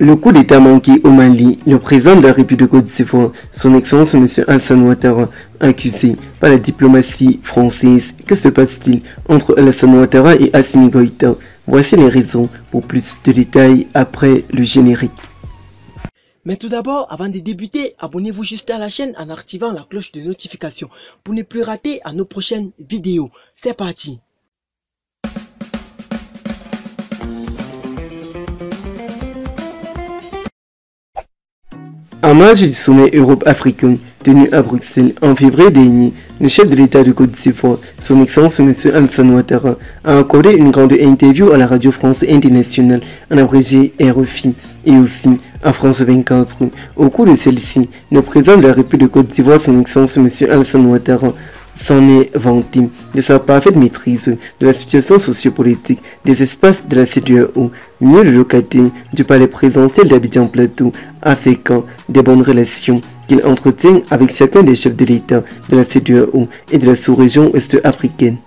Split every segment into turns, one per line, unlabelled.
Le coup d'État manqué au Mali, le président de la République de Côte d'Ivoire, son Excellence M. Alassane Ouattara, accusé par la diplomatie française. Que se passe-t-il entre Alassane Ouattara et Assimi Goïta? Voici les raisons pour plus de détails après le générique.
Mais tout d'abord, avant de débuter, abonnez-vous juste à la chaîne en activant la cloche de notification pour ne plus rater à nos prochaines vidéos. C'est parti
En marge du sommet Europe-Africain tenu à Bruxelles en février dernier, le chef de l'État de Côte d'Ivoire, son Excellence M. Alassane Ouattara, a accordé une grande interview à la Radio France Internationale, en abrégé RFI, et aussi à France 24. Au cours de celle-ci, le président de la République de Côte d'Ivoire, son Excellence M. Alassane Ouattara, s'en est vanté de sa parfaite maîtrise de la situation sociopolitique des espaces de la CDAO, mieux le locataire du palais présidentiel d'Abidjan Plateau, affectant des bonnes relations qu'il entretient avec chacun des chefs de l'État de la CDAO et de la sous-région ouest-africaine.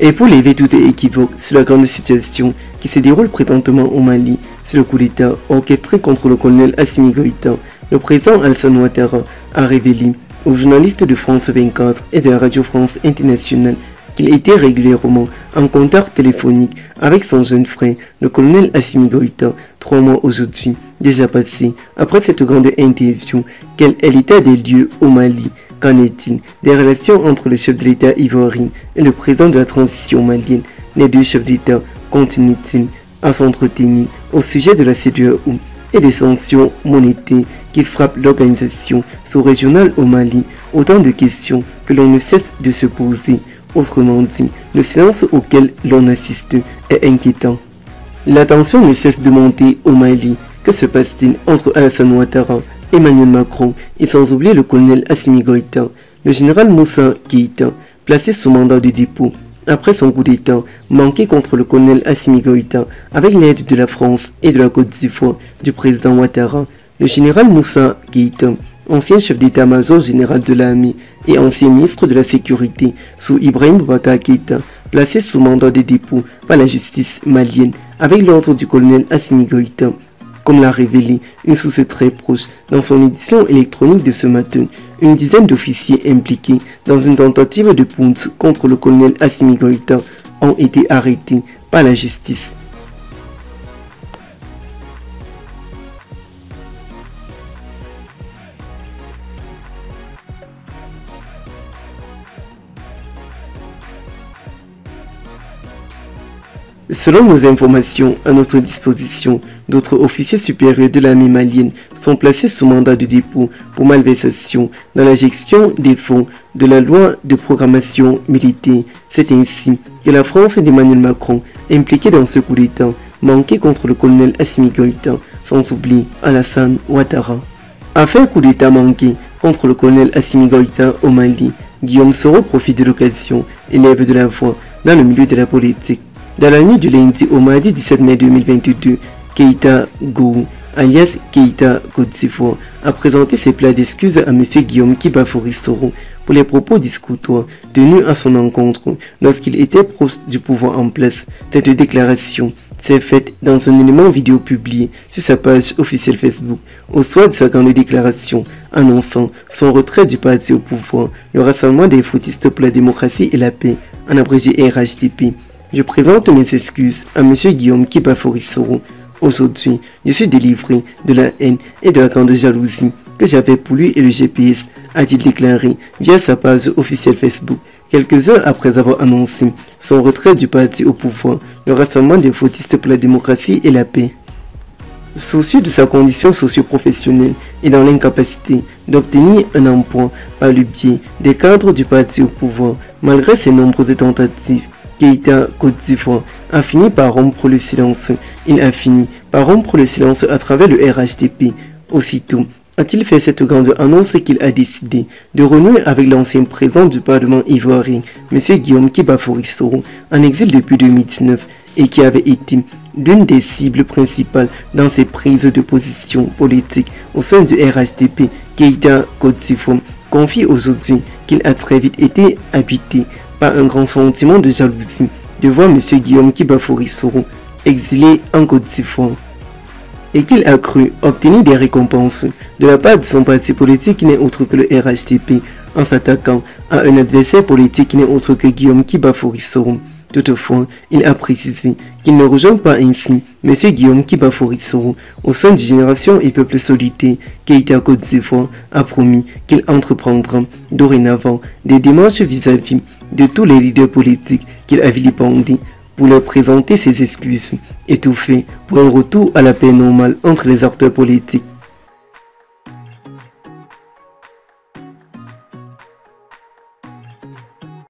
Et pour lever tout équivoque sur la grande situation qui se déroule prétentement au Mali, sur le coup d'État orchestré contre le colonel Assimi Goïta, le président Alassane Ouattara a révélé aux journalistes de France 24 et de la Radio France Internationale qu'il était régulièrement en contact téléphonique avec son jeune frère, le colonel Assimi Goïta, trois mois aujourd'hui, déjà passé, après cette grande interview, quel est l'état des lieux au Mali? Qu'en est-il des relations entre le chef de l'État ivoirien et le président de la transition malienne? Les deux chefs d'État continuent-ils à s'entretenir au sujet de la CEDEAO et des sanctions monétaires qui frappent l'organisation sous-régionale au Mali Autant de questions que l'on ne cesse de se poser. Autrement dit, le silence auquel l'on assiste est inquiétant. La tension ne cesse de monter au Mali. Que se passe-t-il entre Alassane Ouattara, Emmanuel Macron et sans oublier le colonel Assimi Goïta, le général Moussa Keïta, placé sous mandat de dépôt après son coup d'État manqué contre le colonel Assimi Goïta avec l'aide de la France et de la Côte d'Ivoire du président Ouattara, le général Moussa Keïta ancien chef d'état-major général de l'armée et ancien ministre de la Sécurité sous Ibrahim Boubacar Keïta, placé sous mandat de dépôt par la justice malienne avec l'ordre du colonel Assimi Goïta. Comme l'a révélé une source très proche dans son édition électronique de ce matin, une dizaine d'officiers impliqués dans une tentative de ponte contre le colonel Assimi Goïta ont été arrêtés par la justice. Selon nos informations à notre disposition, d'autres officiers supérieurs de l'armée malienne sont placés sous mandat de dépôt pour malversation dans la gestion des fonds de la loi de programmation militaire. C'est ainsi que la France d'Emmanuel Macron, impliquée dans ce coup d'État, manqué contre le colonel Assimi Goïta, sans oublier Alassane Ouattara. Un coup d'État manqué contre le colonel Assimi Goïta au Mali, Guillaume Soro profite de l'occasion et lève de la voix dans le milieu de la politique. Dans la nuit du lundi au mardi 17 mai 2022, Keita Gou, alias Keita Kotsifo, a présenté ses plats d'excuses à M. Guillaume Kibaforisoro pour les propos discutoires tenus à son encontre lorsqu'il était proche du pouvoir en place. Cette déclaration s'est faite dans un élément vidéo publié sur sa page officielle Facebook au soir de sa grande déclaration annonçant son retrait du parti au pouvoir, le rassemblement des footistes pour la démocratie et la paix, en abrégé RHTP. Je présente mes excuses à M. Guillaume Kibaforisoro. Aujourd'hui, je suis délivré de la haine et de la grande jalousie que j'avais pour lui et le GPS, a-t-il déclaré via sa page officielle Facebook. Quelques heures après avoir annoncé son retrait du parti au pouvoir, le rassemblement des fautistes pour la démocratie et la paix. Soucieux de sa condition socio-professionnelle et dans l'incapacité d'obtenir un emploi par le biais des cadres du parti au pouvoir, malgré ses nombreuses tentatives, Keita Côte a fini par rompre le silence. Il a fini par rompre le silence à travers le RHTP. Aussitôt, a-t-il fait cette grande annonce qu'il a décidé de renouer avec l'ancien président du Parlement ivoirien, M. Guillaume Kibaforisoro, en exil depuis 2019 et qui avait été l'une des cibles principales dans ses prises de position politique au sein du RHTP, Keita d'Ivoire confie aujourd'hui qu'il a très vite été habité un grand sentiment de jalousie de voir M. Guillaume Kibafouri Soro exilé en Côte d'Ivoire. et qu'il a cru obtenir des récompenses de la part de son parti politique qui n'est autre que le RHTP en s'attaquant à un adversaire politique qui n'est autre que Guillaume Kibafourissoro. Toutefois, il a précisé qu'il ne rejoint pas ainsi M. Guillaume Kibafourissoro au sein du Génération et Peuple Solité, Keita Côte d'Ivoire a promis qu'il entreprendra dorénavant des démarches vis-à-vis de tous les leaders politiques qu'il a vilipendés pour leur présenter ses excuses, étouffées pour un retour à la paix normale entre les acteurs politiques.